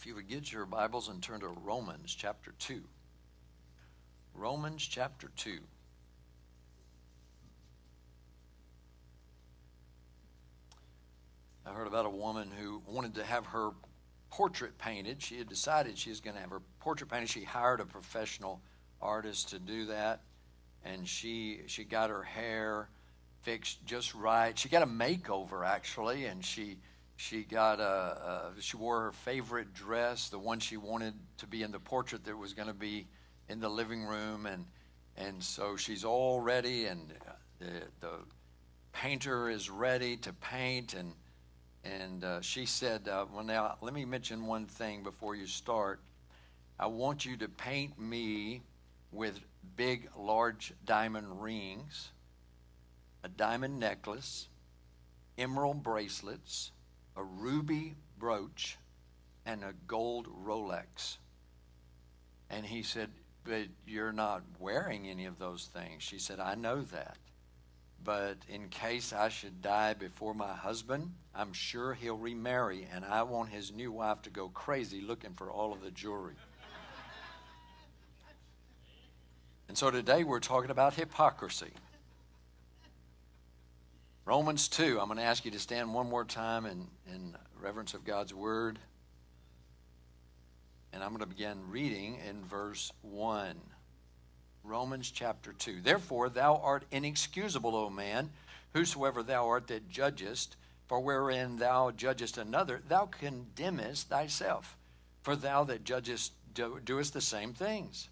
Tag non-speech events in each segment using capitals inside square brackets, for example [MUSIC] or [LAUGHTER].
If you would get your Bibles and turn to Romans chapter 2. Romans chapter 2. I heard about a woman who wanted to have her portrait painted. She had decided she was going to have her portrait painted. She hired a professional artist to do that, and she she got her hair fixed just right. She got a makeover actually, and she she got a, a, she wore her favorite dress, the one she wanted to be in the portrait that was going to be in the living room, and and so she's all ready, and the the painter is ready to paint, and and uh, she said, uh, "Well, now let me mention one thing before you start. I want you to paint me with big, large diamond rings, a diamond necklace, emerald bracelets." A ruby brooch, and a gold Rolex. And he said, But you're not wearing any of those things. She said, I know that. But in case I should die before my husband, I'm sure he'll remarry, and I want his new wife to go crazy looking for all of the jewelry. and so today we're talking about hypocrisy. Romans 2, I'm going to ask you to stand one more time in, in reverence of God's word. And I'm going to begin reading in verse 1. Romans chapter 2. Therefore, thou art inexcusable, O man, whosoever thou art that judgest, for wherein thou judgest another, thou condemnest thyself. For thou that judgest do, doest the same things.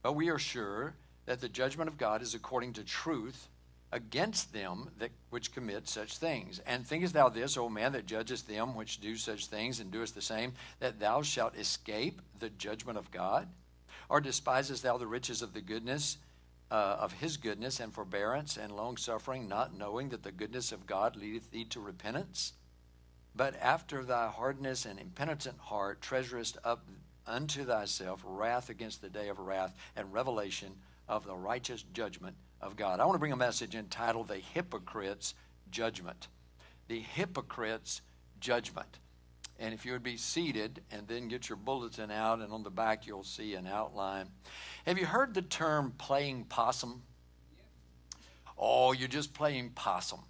But we are sure that the judgment of God is according to truth against them that which commit such things. And thinkest thou this, O man, that judgest them which do such things and doest the same, that thou shalt escape the judgment of God? Or despisest thou the riches of the goodness uh, of his goodness and forbearance and long suffering, not knowing that the goodness of God leadeth thee to repentance? But after thy hardness and impenitent heart treasurest up unto thyself wrath against the day of wrath and revelation of the righteous judgment of God. I want to bring a message entitled The Hypocrite's Judgment. The Hypocrite's Judgment. And if you would be seated and then get your bulletin out, and on the back you'll see an outline. Have you heard the term playing possum? Oh, you're just playing possum.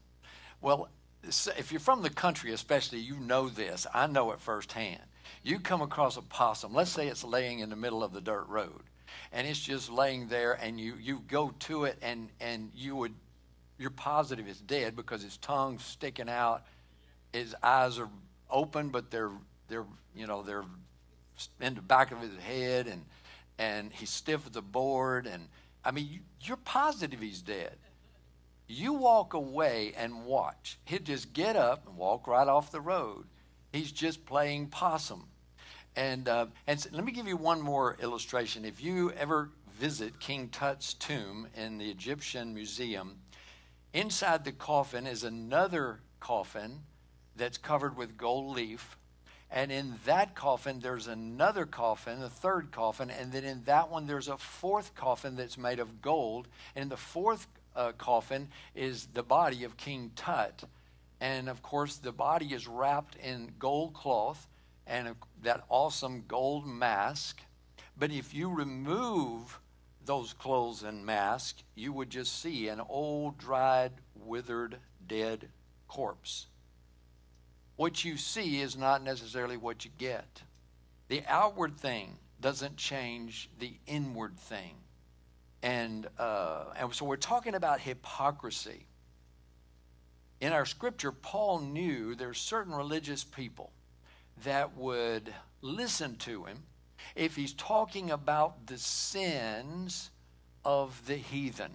Well, if you're from the country, especially, you know this. I know it firsthand. You come across a possum, let's say it's laying in the middle of the dirt road and it's just laying there and you, you go to it and, and you would you're positive it's dead because his tongue's sticking out. His eyes are open but they're they're you know they're in the back of his head and and he's stiff as a board and i mean you, you're positive he's dead. You walk away and watch. He'll just get up and walk right off the road. He's just playing possum and, uh, and so let me give you one more illustration. If you ever visit King Tut's tomb in the Egyptian Museum, inside the coffin is another coffin that's covered with gold leaf. And in that coffin, there's another coffin, a third coffin, and then in that one, there's a fourth coffin that's made of gold. And in the fourth uh, coffin is the body of King Tut. And of course, the body is wrapped in gold cloth and that awesome gold mask. But if you remove those clothes and mask, you would just see an old, dried, withered, dead corpse. What you see is not necessarily what you get. The outward thing doesn't change the inward thing. And, uh, and so we're talking about hypocrisy. In our scripture, Paul knew there's certain religious people that would listen to him if he's talking about the sins of the heathen.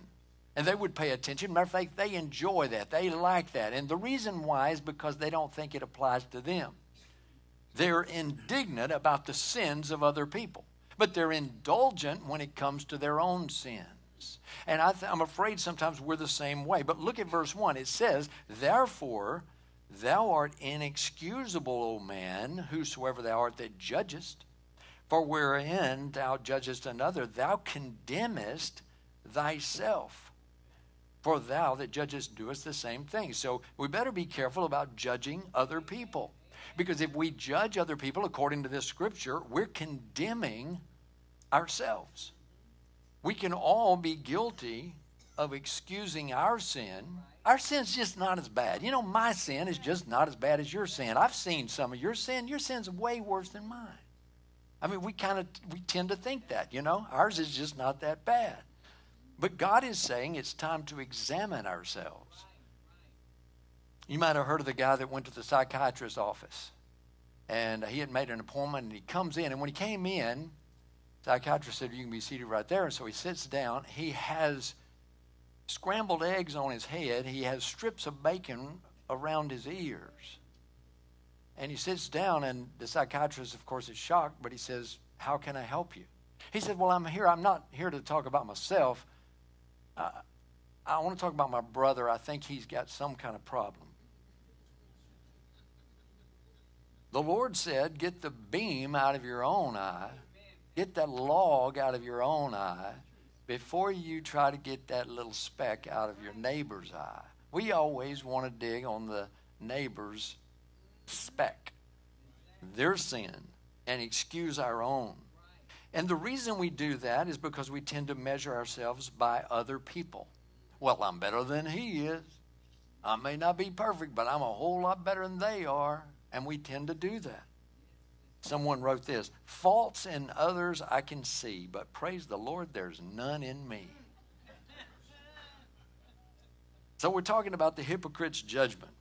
And they would pay attention. Matter of fact, they enjoy that. They like that. And the reason why is because they don't think it applies to them. They're indignant about the sins of other people, but they're indulgent when it comes to their own sins. And I am afraid sometimes we're the same way. But look at verse 1. It says, Therefore, Thou art inexcusable, O man, whosoever thou art that judgest. For wherein thou judgest another, thou condemnest thyself. For thou that judgest doest the same thing. So we better be careful about judging other people. Because if we judge other people according to this scripture, we're condemning ourselves. We can all be guilty of excusing our sin. Our sin's just not as bad. You know, my sin is just not as bad as your sin. I've seen some of your sin. Your sin's way worse than mine. I mean, we kind of we tend to think that, you know, ours is just not that bad. But God is saying it's time to examine ourselves. You might have heard of the guy that went to the psychiatrist's office. And he had made an appointment and he comes in. And when he came in, psychiatrist said, You can be seated right there. And so he sits down. He has scrambled eggs on his head, he has strips of bacon around his ears. And he sits down, and the psychiatrist, of course, is shocked, but he says, How can I help you? He said, Well, I'm here. I'm not here to talk about myself. I, I want to talk about my brother. I think he's got some kind of problem. The Lord said, Get the beam out of your own eye, get that log out of your own eye before you try to get that little speck out of your neighbor's eye. We always want to dig on the neighbor's speck, their sin, and excuse our own. And the reason we do that is because we tend to measure ourselves by other people. Well, I'm better than he is. I may not be perfect, but I'm a whole lot better than they are. And we tend to do that. Someone wrote this Faults in others I can see, but praise the Lord, there's none in me. So we're talking about the hypocrite's judgment.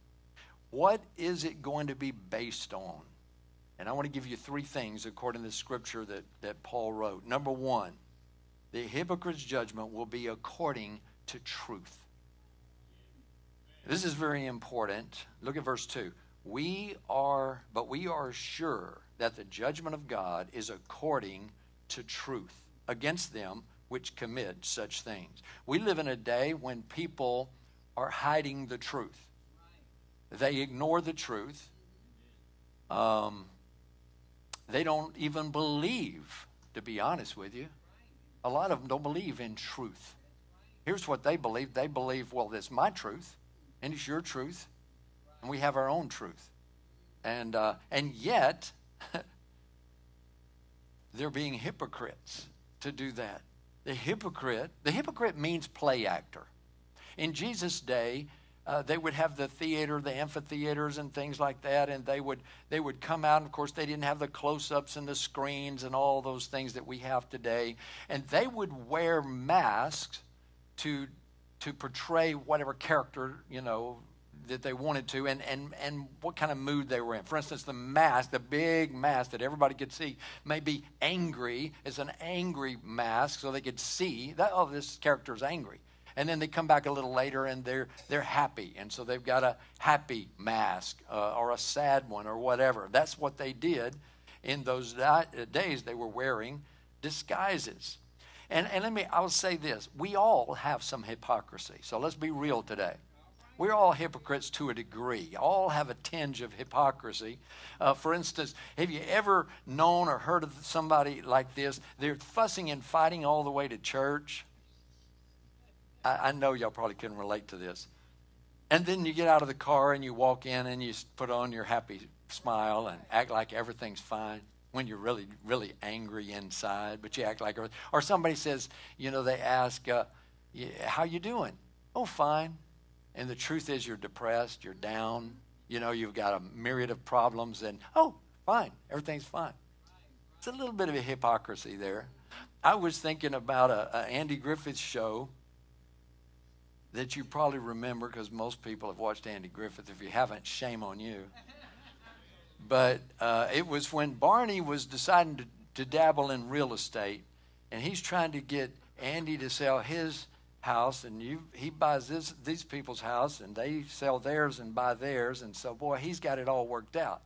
What is it going to be based on? And I want to give you three things according to the scripture that, that Paul wrote. Number one, the hypocrite's judgment will be according to truth. This is very important. Look at verse 2. We are, but we are sure that the judgment of God is according to truth against them which commit such things. We live in a day when people are hiding the truth, they ignore the truth. Um, they don't even believe, to be honest with you. A lot of them don't believe in truth. Here's what they believe they believe, well, is my truth, and it's your truth, and we have our own truth. And, uh, and yet, [LAUGHS] they're being hypocrites to do that. The hypocrite, the hypocrite means play actor. In Jesus' day, uh, they would have the theater, the amphitheaters, and things like that, and they would they would come out. And of course, they didn't have the close-ups and the screens and all those things that we have today. And they would wear masks to to portray whatever character you know that they wanted to and, and, and what kind of mood they were in. For instance, the mask, the big mask that everybody could see, may be angry. It's an angry mask so they could see that, oh, this character is angry. And then they come back a little later and they're, they're happy. And so they've got a happy mask uh, or a sad one or whatever. That's what they did in those days. They were wearing disguises. And, and let me, I'll say this we all have some hypocrisy. So let's be real today. We're all hypocrites to a degree. All have a tinge of hypocrisy. Uh, for instance, have you ever known or heard of somebody like this? They're fussing and fighting all the way to church. I, I know y'all probably couldn't relate to this. And then you get out of the car and you walk in and you put on your happy smile and act like everything's fine when you're really, really angry inside, but you act like, or somebody says, you know, they ask, uh, how you doing? Oh, fine. And the truth is, you're depressed, you're down, you know, you've got a myriad of problems, and oh, fine, everything's fine. It's a little bit of a hypocrisy there. I was thinking about a, Andy Griffith show that you probably remember because most people have watched Andy Griffith. If you haven't, shame on you. But uh, it was when Barney was deciding to, to dabble in real estate, and he's trying to get Andy to sell his house and you he buys this these people's house and they sell theirs and buy theirs and so boy he's got it all worked out.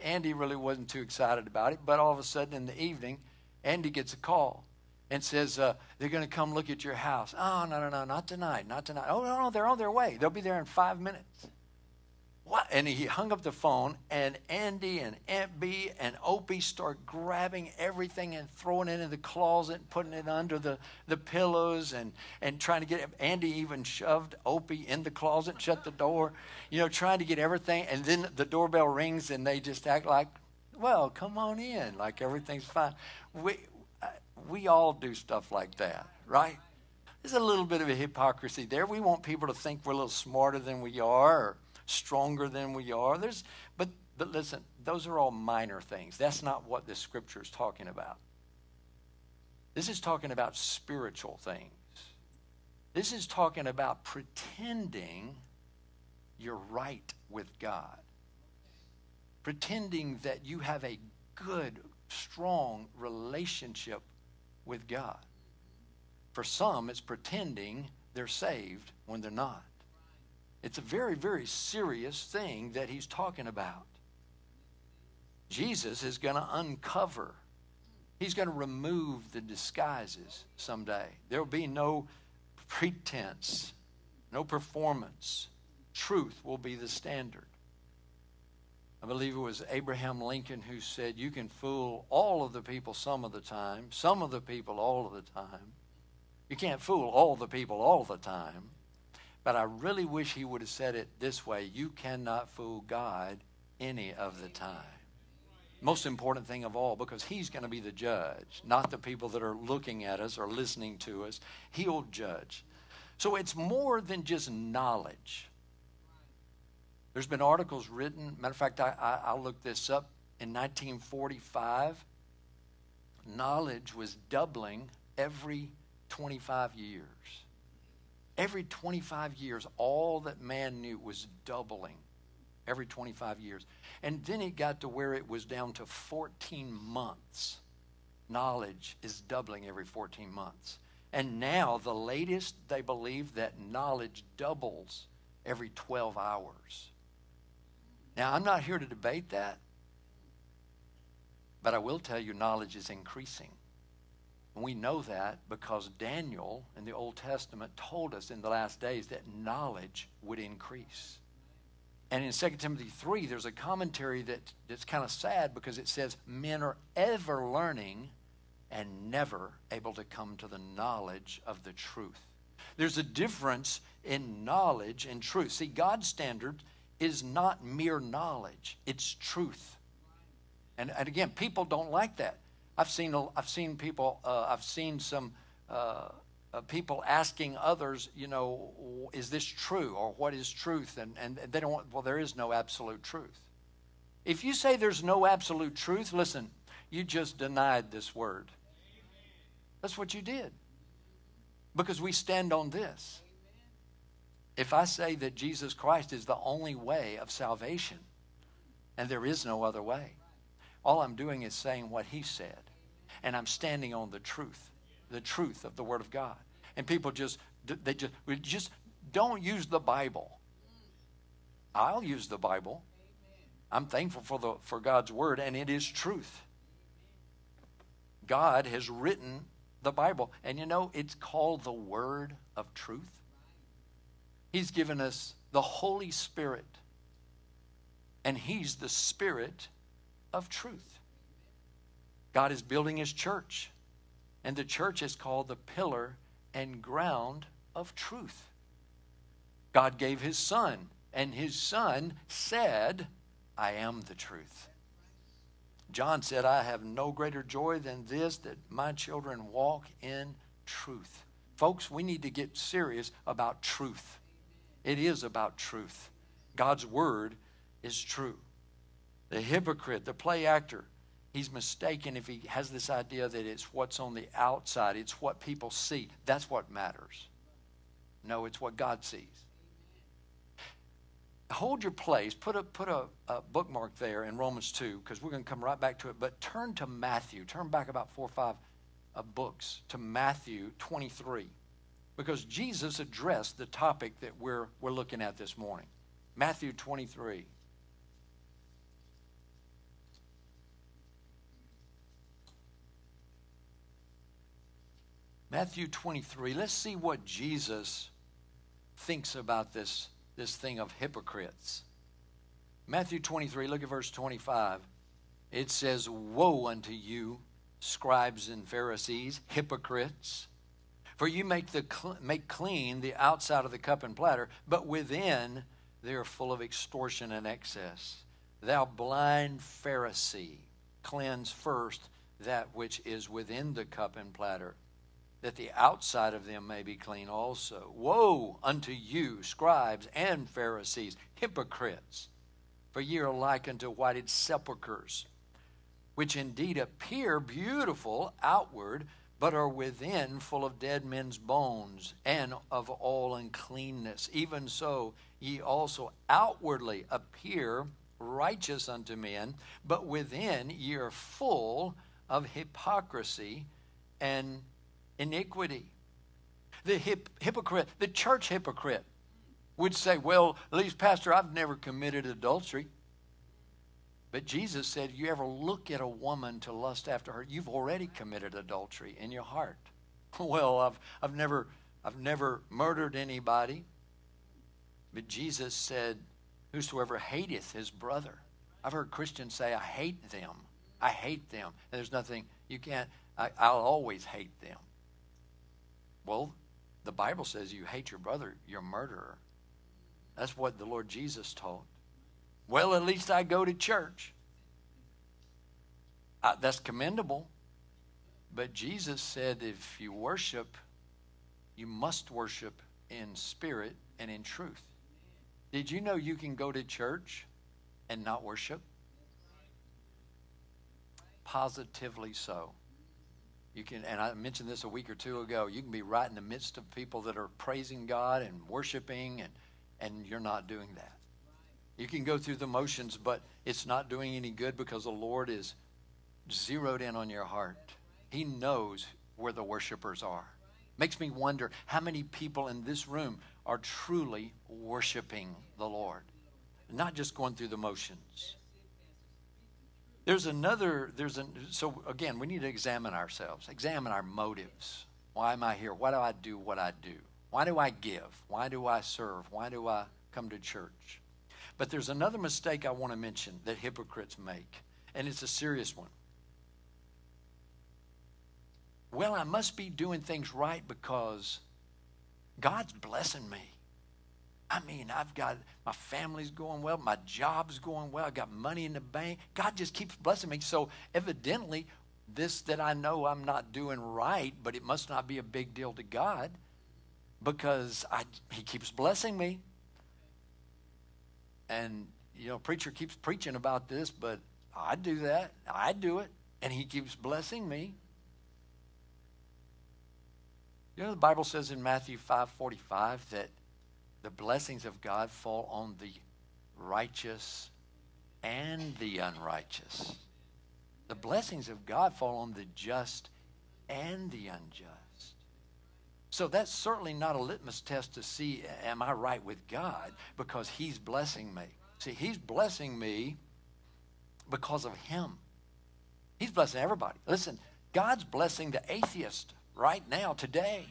Andy really wasn't too excited about it but all of a sudden in the evening andy gets a call and says uh, they're going to come look at your house. Oh no no no not tonight not tonight. Oh no no they're on their way. They'll be there in five minutes what? And he hung up the phone, and Andy and Aunt Bee and Opie start grabbing everything and throwing it in the closet, and putting it under the, the pillows, and, and trying to get it. Andy even shoved Opie in the closet, shut the door, you know, trying to get everything. And then the doorbell rings, and they just act like, well, come on in, like everything's fine. We, uh, we all do stuff like that, right? There's a little bit of a hypocrisy there. We want people to think we're a little smarter than we are. Stronger than we are. There's, but, but listen, those are all minor things. That's not what this scripture is talking about. This is talking about spiritual things. This is talking about pretending you're right with God, pretending that you have a good, strong relationship with God. For some, it's pretending they're saved when they're not. It's a very, very serious thing that he's talking about. Jesus is going to uncover, he's going to remove the disguises someday. There will be no pretense, no performance. Truth will be the standard. I believe it was Abraham Lincoln who said, You can fool all of the people some of the time, some of the people all of the time. You can't fool all the people all the time. But I really wish he would have said it this way you cannot fool God any of the time. Most important thing of all, because he's going to be the judge, not the people that are looking at us or listening to us. He'll judge. So it's more than just knowledge. There's been articles written. Matter of fact, I, I, I looked this up. In 1945, knowledge was doubling every 25 years. Every 25 years, all that man knew was doubling every 25 years. And then it got to where it was down to 14 months. Knowledge is doubling every 14 months. And now, the latest, they believe that knowledge doubles every 12 hours. Now, I'm not here to debate that, but I will tell you knowledge is increasing. And we know that because Daniel in the Old Testament told us in the last days that knowledge would increase. And in 2 Timothy 3, there's a commentary that, that's kind of sad because it says, Men are ever learning and never able to come to the knowledge of the truth. There's a difference in knowledge and truth. See, God's standard is not mere knowledge, it's truth. And, and again, people don't like that. I've seen, I've seen people, uh, I've seen some uh, uh, people asking others, you know, is this true or what is truth? And, and they don't want, well, there is no absolute truth. If you say there's no absolute truth, listen, you just denied this word. That's what you did. Because we stand on this. If I say that Jesus Christ is the only way of salvation, and there is no other way, all I'm doing is saying what he said. And I'm standing on the truth, the truth of the Word of God. And people just, they just, we just don't use the Bible. I'll use the Bible. I'm thankful for, the, for God's Word, and it is truth. God has written the Bible. And you know, it's called the Word of Truth. He's given us the Holy Spirit, and He's the Spirit of truth. God is building his church, and the church is called the pillar and ground of truth. God gave his son, and his son said, I am the truth. John said, I have no greater joy than this that my children walk in truth. Folks, we need to get serious about truth. It is about truth. God's word is true. The hypocrite, the play actor, he's mistaken if he has this idea that it's what's on the outside, it's what people see. That's what matters. No, it's what God sees. Hold your place. Put a, put a, a bookmark there in Romans 2 because we're going to come right back to it. But turn to Matthew. Turn back about four or five uh, books to Matthew 23 because Jesus addressed the topic that we're, we're looking at this morning. Matthew 23. Matthew 23, let's see what Jesus thinks about this, this thing of hypocrites. Matthew 23, look at verse 25. It says, Woe unto you, scribes and Pharisees, hypocrites! For you make, the make clean the outside of the cup and platter, but within they are full of extortion and excess. Thou blind Pharisee, cleanse first that which is within the cup and platter, that the outside of them may be clean also. Woe unto you, scribes and Pharisees, hypocrites! For ye are like unto whited sepulchres, which indeed appear beautiful outward, but are within full of dead men's bones and of all uncleanness. Even so, ye also outwardly appear righteous unto men, but within ye are full of hypocrisy and iniquity. The hip, hypocrite, the church hypocrite, would say, Well, at least, Pastor, I've never committed adultery. But Jesus said, You ever look at a woman to lust after her, you've already committed adultery in your heart. [LAUGHS] Well, I've, I've, never, I've never murdered anybody. But Jesus said, Whosoever hateth his brother. I've heard Christians say, I hate them. I hate them. And there's nothing, you can't, I, I'll always hate them. Well, the Bible says you hate your brother, you're a murderer. That's what the Lord Jesus taught. Well, at least I go to church. Uh, that's commendable. But Jesus said if you worship, you must worship in spirit and in truth. Did you know you can go to church and not worship? Positively so. You can, and I mentioned this a week or two ago. You can be right in the midst of people that are praising God and worshiping, and, and you're not doing that. You can go through the motions, but it's not doing any good because the Lord is zeroed in on your heart. He knows where the worshipers are. Makes me wonder how many people in this room are truly worshiping the Lord, not just going through the motions. There's another, there's an, so again, we need to examine ourselves, examine our motives. Why am I here? Why do I do what I do? Why do I give? Why do I serve? Why do I come to church? But there's another mistake I want to mention that hypocrites make, and it's a serious one. Well, I must be doing things right because God's blessing me. I mean, I've got my family's going well, my job's going well, I got money in the bank. God just keeps blessing me. So evidently, this that I know I'm not doing right, but it must not be a big deal to God because I, He keeps blessing me. And, you know, preacher keeps preaching about this, but I do that. I do it. And He keeps blessing me. You know, the Bible says in Matthew 5:45 that the blessings of God fall on the righteous and the unrighteous. The blessings of God fall on the just and the unjust. So that's certainly not a litmus test to see am I right with God because he's blessing me. See, he's blessing me because of him. He's blessing everybody. Listen, God's blessing the atheist right now, today.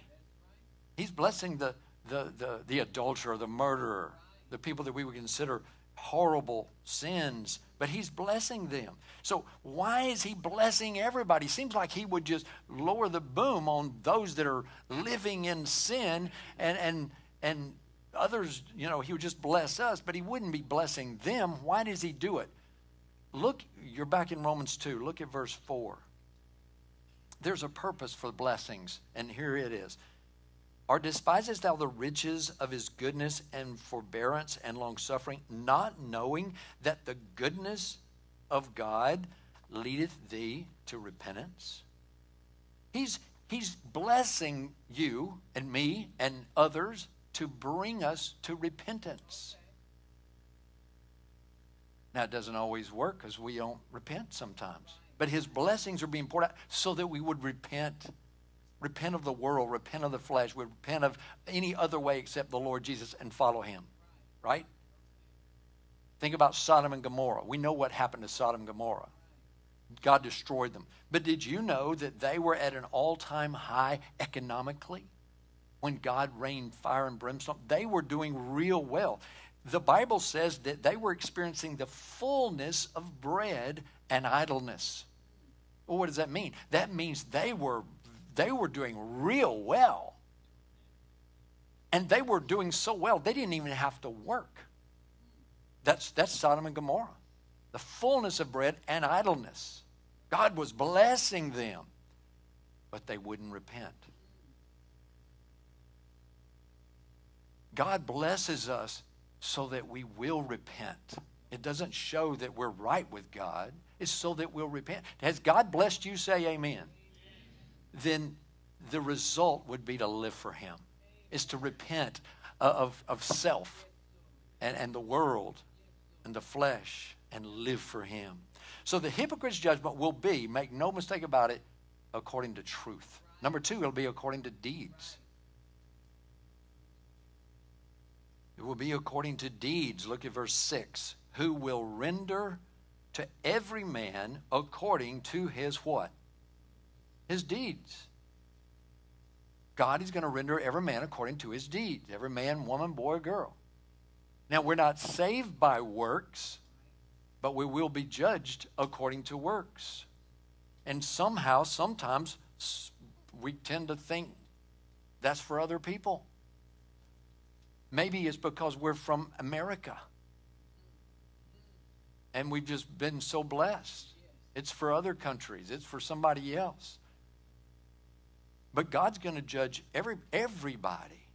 He's blessing the, the, the, the adulterer, the murderer, the people that we would consider horrible sins, but he's blessing them. So why is he blessing everybody? Seems like he would just lower the boom on those that are living in sin and and and others, you know, he would just bless us, but he wouldn't be blessing them. Why does he do it? Look, you're back in Romans 2. Look at verse 4 there's a purpose for blessings, and here it is. Or despisest thou the riches of his goodness and forbearance and longsuffering, not knowing that the goodness of God leadeth thee to repentance? He's, he's blessing you and me and others to bring us to repentance. Now, it doesn't always work because we don't repent sometimes. But his blessings are being poured out so that we would repent. Repent of the world, repent of the flesh, we repent of any other way except the Lord Jesus and follow him. Right? Think about Sodom and Gomorrah. We know what happened to Sodom and Gomorrah. God destroyed them. But did you know that they were at an all time high economically? When God rained fire and brimstone, they were doing real well. the Bible says that they were experiencing the fullness of bread and idleness. Well, what does that mean? That means they were they were doing real well. And they were doing so well, they didn't even have to work. That's, that's Sodom and Gomorrah. The fullness of bread and idleness. God was blessing them, but they wouldn't repent. God blesses us so that we will repent. It doesn't show that we're right with God, it's so that we'll repent. Has God blessed you? Say amen. Then the result would be to live for Him, is to repent of, of self and, and the world and the flesh and live for Him. So the hypocrite's judgment will be, make no mistake about it, according to truth. Number two, it'll be according to deeds. It will be according to deeds. Look at verse 6. Who will render to every man according to his what? His deeds. God is going to render every man according to his deeds. Every man, woman, boy, girl. Now, we're not saved by works, but we will be judged according to works. And somehow, sometimes, we tend to think that's for other people. Maybe it's because we're from America and we've just been so blessed. It's for other countries, it's for somebody else. But God's going to judge every, everybody.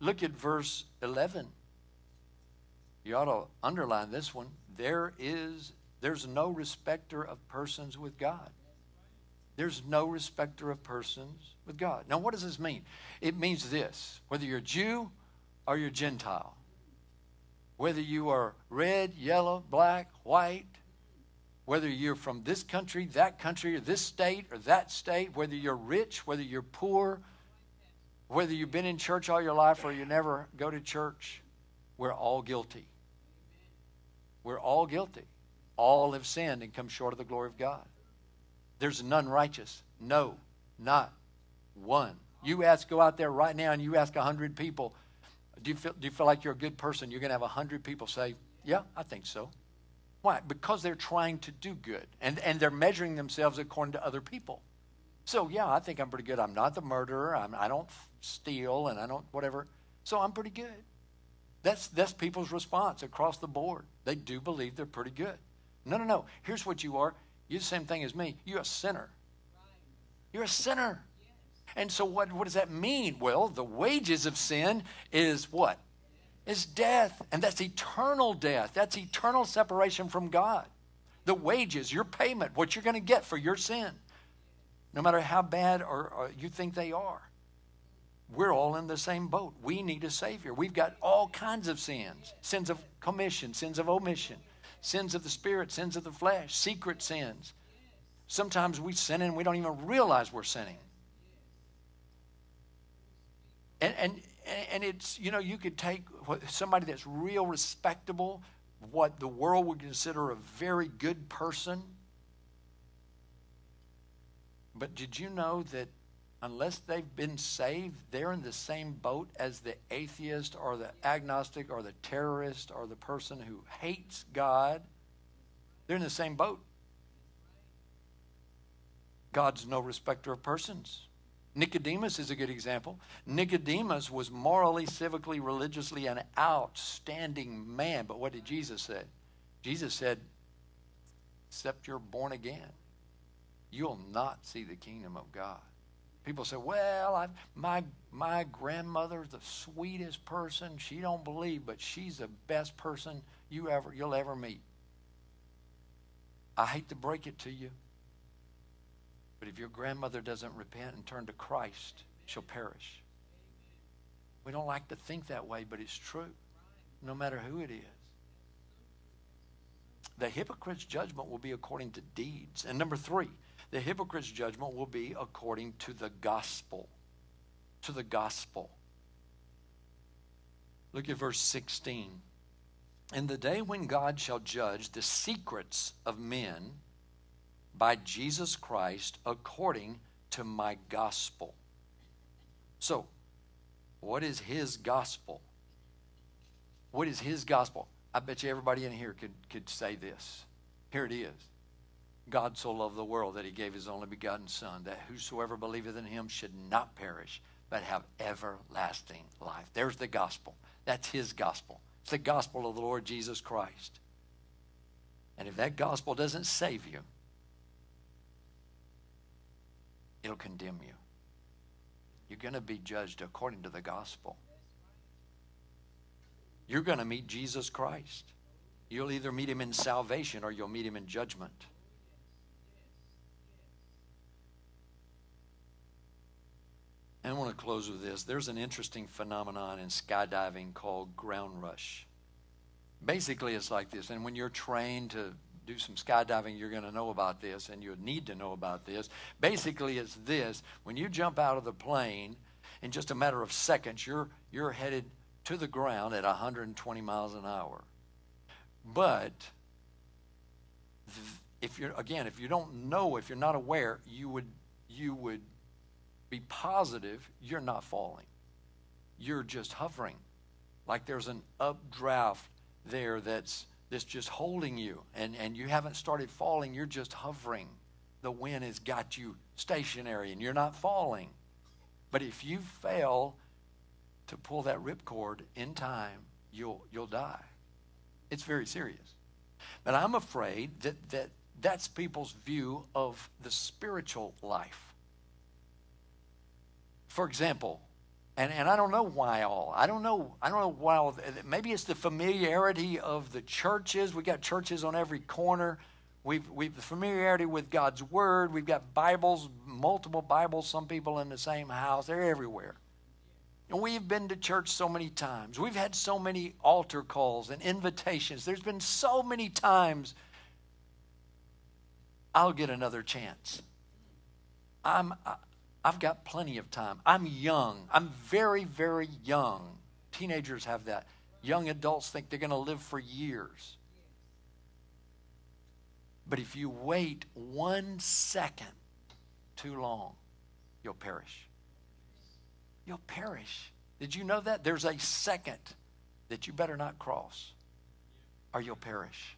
Look at verse 11. You ought to underline this one. There is there's no respecter of persons with God. There's no respecter of persons with God. Now, what does this mean? It means this whether you're Jew or you're Gentile, whether you are red, yellow, black, white, whether you're from this country, that country, or this state, or that state, whether you're rich, whether you're poor, whether you've been in church all your life or you never go to church, we're all guilty. We're all guilty. All have sinned and come short of the glory of God. There's none righteous. No, not one. You ask, go out there right now and you ask a hundred people, do you, feel, do you feel like you're a good person? You're going to have a hundred people say, yeah, I think so. Why? Because they're trying to do good and, and they're measuring themselves according to other people. So, yeah, I think I'm pretty good. I'm not the murderer. I'm, I don't steal and I don't whatever. So I'm pretty good. That's, that's people's response across the board. They do believe they're pretty good. No, no, no. Here's what you are. You're the same thing as me. You're a sinner. You're a sinner. And so, what, what does that mean? Well, the wages of sin is what? Is death. And that's eternal death. That's eternal separation from God. The wages, your payment, what you're going to get for your sin, no matter how bad or, or you think they are. We're all in the same boat. We need a Savior. We've got all kinds of sins sins of commission, sins of omission, sins of the spirit, sins of the flesh, secret sins. Sometimes we sin and we don't even realize we're sinning. And, and, and it's, you know, you could take somebody that's real respectable, what the world would consider a very good person. But did you know that unless they've been saved, they're in the same boat as the atheist or the agnostic or the terrorist or the person who hates God? They're in the same boat. God's no respecter of persons. Nicodemus is a good example. Nicodemus was morally, civically, religiously an outstanding man. But what did Jesus say? Jesus said, except you're born again, you'll not see the kingdom of God. People say, well, I, my, my grandmother's the sweetest person. She don't believe, but she's the best person you ever, you'll ever meet. I hate to break it to you, but if your grandmother doesn't repent and turn to Christ, she'll perish. We don't like to think that way, but it's true, no matter who it is. The hypocrite's judgment will be according to deeds. And number three, the hypocrite's judgment will be according to the gospel. To the gospel. Look at verse 16. In the day when God shall judge the secrets of men, by Jesus Christ according to my gospel. So, what is his gospel? What is his gospel? I bet you everybody in here could, could say this. Here it is. God so loved the world that he gave his only begotten Son, that whosoever believeth in him should not perish, but have everlasting life. There's the gospel. That's his gospel. It's the gospel of the Lord Jesus Christ. And if that gospel doesn't save you, it'll condemn you. You're going to be judged according to the gospel. You're going to meet Jesus Christ. You'll either meet him in salvation or you'll meet him in judgment. And I want to close with this. There's an interesting phenomenon in skydiving called ground rush. Basically, it's like this. And when you're trained to do some skydiving, you're going to know about this, and you need to know about this. Basically, it's this when you jump out of the plane, in just a matter of seconds, you're, you're headed to the ground at 120 miles an hour. But if you're again, if you don't know, if you're not aware, you would you would be positive you're not falling. You're just hovering. Like there's an updraft there that's that's just holding you and, and you haven't started falling, you're just hovering. The wind has got you stationary and you're not falling. But if you fail to pull that ripcord in time, you'll you'll die. It's very serious. But I'm afraid that, that that's people's view of the spiritual life. For example, and, and I don't know why all. I don't know. I don't know why all. Maybe it's the familiarity of the churches. We got churches on every corner. We've we've the familiarity with God's word. We've got Bibles, multiple Bibles. Some people in the same house. They're everywhere. And we've been to church so many times. We've had so many altar calls and invitations. There's been so many times I'll get another chance. I'm, I've got plenty of time. I'm young. I'm very, very young. Teenagers have that. Young adults think they're going to live for years. But if you wait one second too long, you'll perish you'll perish. Did you know that? There's a second that you better not cross or you'll perish.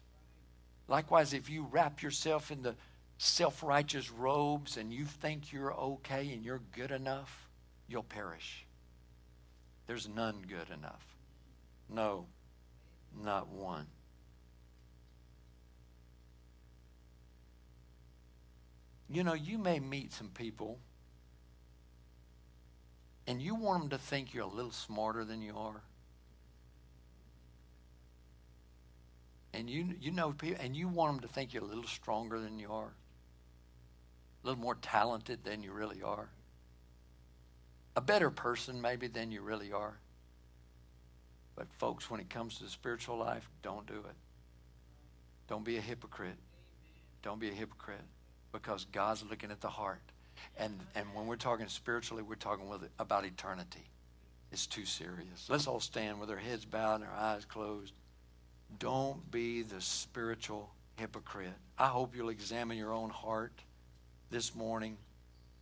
Likewise, if you wrap yourself in the self righteous robes and you think you're okay and you're good enough, you'll perish. There's none good enough. No, not one. You know, you may meet some people and you want them to think you're a little smarter than you are. And you, you know people, and you want them to think you're a little stronger than you are, a little more talented than you really are, a better person maybe than you really are. But folks, when it comes to the spiritual life, don't do it. Don't be a hypocrite. Don't be a hypocrite because God's looking at the heart. And, and when we're talking spiritually, we're talking with, about eternity. It's too serious. Let's all stand with our heads bowed and our eyes closed. Don't be the spiritual hypocrite. I hope you'll examine your own heart this morning.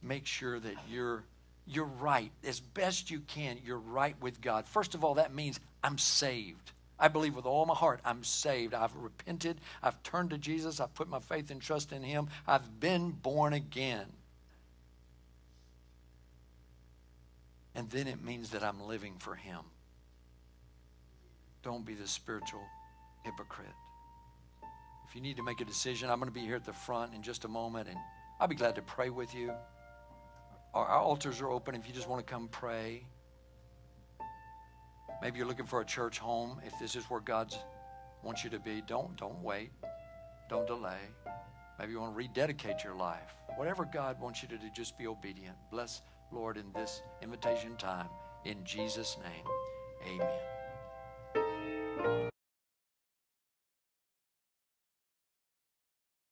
Make sure that you're you're right as best you can. You're right with God. First of all, that means I'm saved. I believe with all my heart I'm saved. I've repented. I've turned to Jesus. I've put my faith and trust in Him. I've been born again. And then it means that I'm living for Him. Don't be the spiritual hypocrite. If you need to make a decision, I'm going to be here at the front in just a moment, and I'll be glad to pray with you. Our, our altars are open if you just want to come pray. Maybe you're looking for a church home. If this is where God wants you to be, don't don't wait. Don't delay. Maybe you want to rededicate your life. Whatever God wants you to do, just be obedient. Bless Lord, in this invitation time. In Jesus' name, amen.